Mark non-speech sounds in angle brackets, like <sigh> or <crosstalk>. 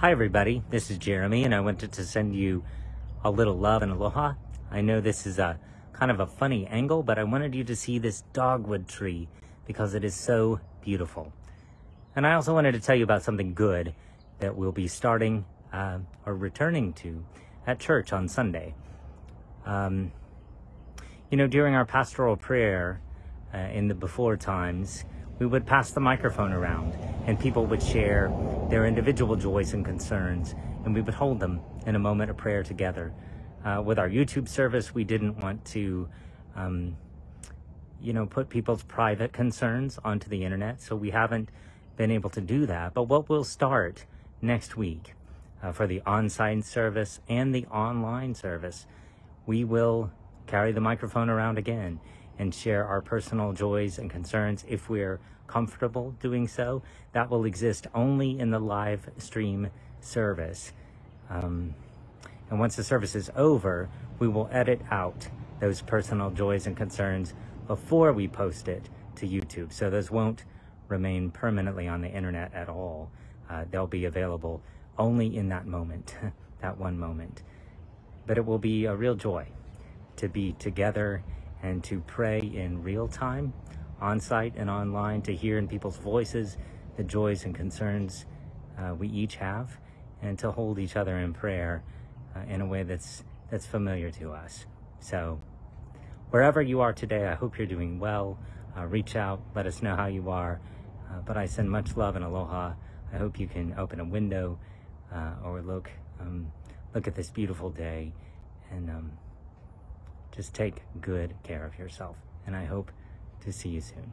Hi, everybody. This is Jeremy, and I wanted to send you a little love and aloha. I know this is a kind of a funny angle, but I wanted you to see this dogwood tree because it is so beautiful. And I also wanted to tell you about something good that we'll be starting uh, or returning to at church on Sunday. Um, you know, during our pastoral prayer uh, in the before times, we would pass the microphone around and people would share their individual joys and concerns and we would hold them in a moment of prayer together. Uh, with our YouTube service, we didn't want to, um, you know, put people's private concerns onto the internet, so we haven't been able to do that. But what we'll start next week uh, for the on-site service and the online service, we will carry the microphone around again and share our personal joys and concerns if we're comfortable doing so. That will exist only in the live stream service. Um, and once the service is over, we will edit out those personal joys and concerns before we post it to YouTube. So those won't remain permanently on the internet at all. Uh, they'll be available only in that moment, <laughs> that one moment. But it will be a real joy to be together and to pray in real time, on site and online, to hear in people's voices the joys and concerns uh, we each have, and to hold each other in prayer uh, in a way that's that's familiar to us. So, wherever you are today, I hope you're doing well. Uh, reach out, let us know how you are. Uh, but I send much love and aloha. I hope you can open a window uh, or look um, look at this beautiful day just take good care of yourself. And I hope to see you soon.